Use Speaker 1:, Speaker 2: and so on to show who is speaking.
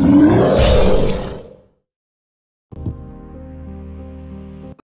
Speaker 1: Ugh.